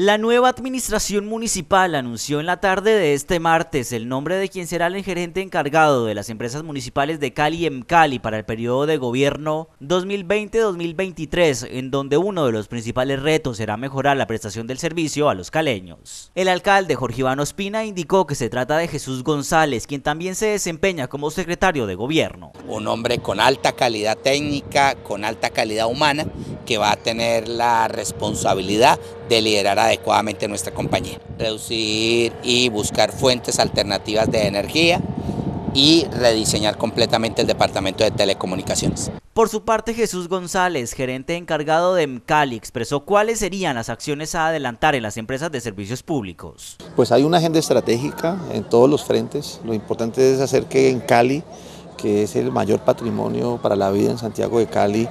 La nueva administración municipal anunció en la tarde de este martes el nombre de quien será el gerente encargado de las empresas municipales de Cali en Cali para el periodo de gobierno 2020-2023, en donde uno de los principales retos será mejorar la prestación del servicio a los caleños. El alcalde Jorge Iván Ospina indicó que se trata de Jesús González, quien también se desempeña como secretario de gobierno. Un hombre con alta calidad técnica, con alta calidad humana, que va a tener la responsabilidad de liderar adecuadamente nuestra compañía. Reducir y buscar fuentes alternativas de energía y rediseñar completamente el departamento de telecomunicaciones. Por su parte, Jesús González, gerente encargado de MCALI, expresó cuáles serían las acciones a adelantar en las empresas de servicios públicos. Pues hay una agenda estratégica en todos los frentes. Lo importante es hacer que en Cali que es el mayor patrimonio para la vida en Santiago de Cali,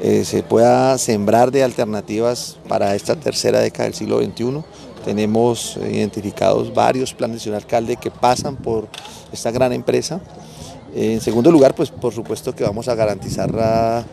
eh, se pueda sembrar de alternativas para esta tercera década del siglo XXI. Tenemos identificados varios planes de alcalde que pasan por esta gran empresa en segundo lugar, pues por supuesto que vamos a garantizar la,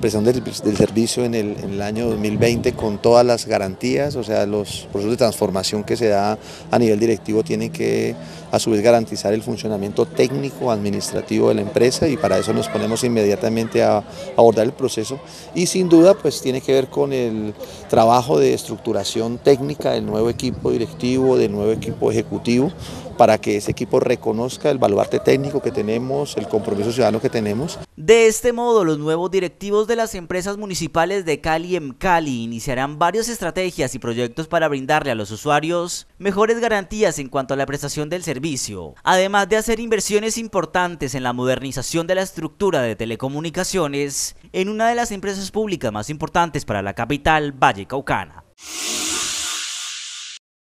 presión del, servicio en el, año 2020 con todas las garantías, o sea, los procesos de transformación que se da a nivel directivo tienen que a su vez garantizar el funcionamiento técnico, administrativo de la empresa y para eso nos ponemos inmediatamente a, a abordar el proceso. Y sin duda pues tiene que ver con el trabajo de estructuración técnica del nuevo equipo directivo, del nuevo equipo ejecutivo para que ese equipo reconozca el baluarte técnico que tenemos, el compromiso ciudadano que tenemos. De este modo, los nuevos directivos de las empresas municipales de Cali en Cali iniciarán varias estrategias y proyectos para brindarle a los usuarios mejores garantías en cuanto a la prestación del servicio, además de hacer inversiones importantes en la modernización de la estructura de telecomunicaciones en una de las empresas públicas más importantes para la capital Valle Caucana.